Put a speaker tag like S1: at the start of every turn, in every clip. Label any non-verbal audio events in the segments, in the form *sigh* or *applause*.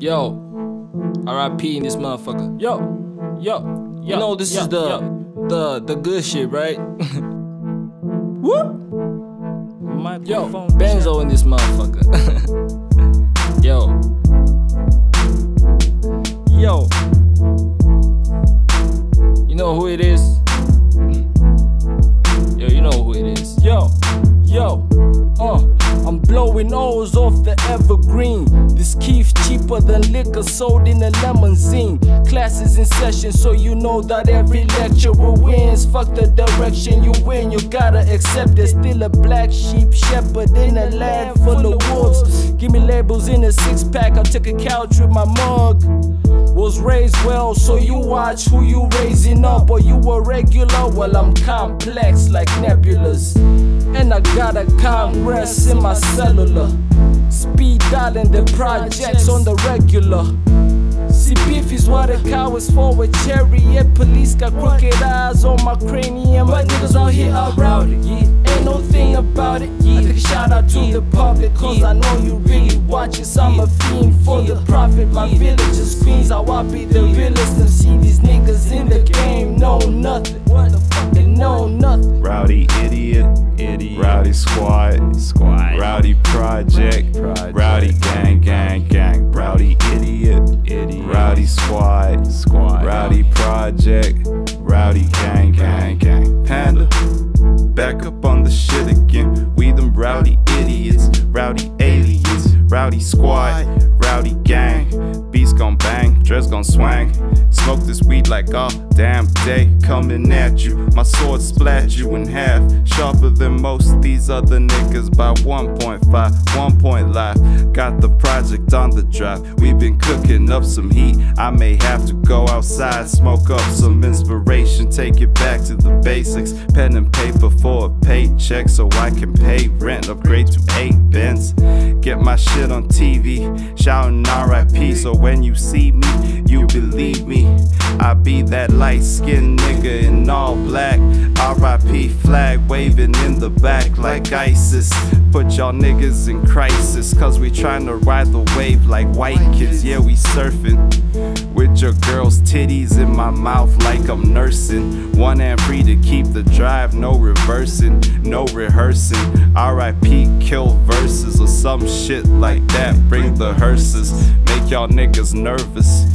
S1: Yo, RIP in this motherfucker. Yo, yo, yo. You know this
S2: yo,
S1: is the
S2: yo.
S1: the the good shit, right? *laughs*
S2: Whoop.
S1: Yo, Benzo in this motherfucker. *laughs* Yo,
S2: Yo,
S1: you know who it is?
S2: Cheaper than liquor sold in a limousine. Classes in session, so you know that every lecturer wins. Fuck the direction you win, you gotta accept there's still a black sheep shepherd in a land full of wolves. Give me labels in a six pack, I took a couch with my mug. Was raised well, so you watch who you raising up. Or you a regular, well, I'm complex like nebulas. And I got a Congress in my cellular. Speed dialing the projects on the regular. See, beef is what a cow is for with chariot. Police got crooked eyes on my cranium. But niggas out here are rowdy. Yeah. Ain't no thing about it. Yeah. I take a shout out to the public, cause I know you really watch this. I'm a fiend for the profit. My village is Queens, how I be the realest. And see these niggas in the game know nothing. What the fuck? They know nothing.
S3: Rowdy idiot, idiot. Rowdy squad, squad. Rowdy project, project. Rowdy gang, gang, gang. Rowdy idiot, idiot. Rowdy squad, squad. Rowdy project, rowdy gang, gang, squad, rowdy gang. Beats gon' bang, dress gon' swang. Smoke this weed like all damn day coming at you. My sword splat you in half, sharper than most these other niggas by 1.5, 1 point. Got the project on the drive. We've been cooking up some heat. I may have to go outside, smoke up some inspiration, take it back to the basics. Pen and paper for a paycheck so I can pay rent. Upgrade to eight bins. Get my shit on TV, shouting RIP. So when you see me, you believe me. I be that light skinned nigga in all black. RIP flag waving in the back like ISIS. Put y'all niggas in crisis, cause we tryna ride the wave like white kids. Yeah, we surfing. With your girl's titties in my mouth like I'm nursing. One hand free to keep the drive, no reversing, no rehearsing. RIP kill verses or some shit like that. Bring the hearses, make y'all niggas nervous.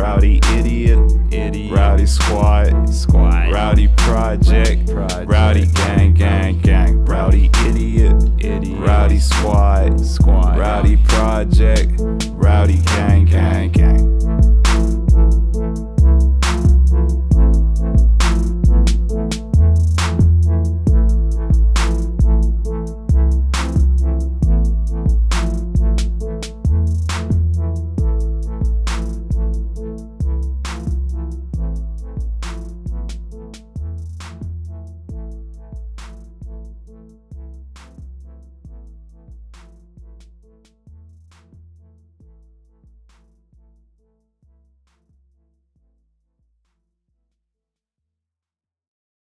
S3: Rowdy idiot, idiot. Rowdy squad, squad. Rowdy project, project. Rowdy gang, gang, gang. Rowdy idiot, idiot. Rowdy squad, squad. Rowdy project, rowdy gang,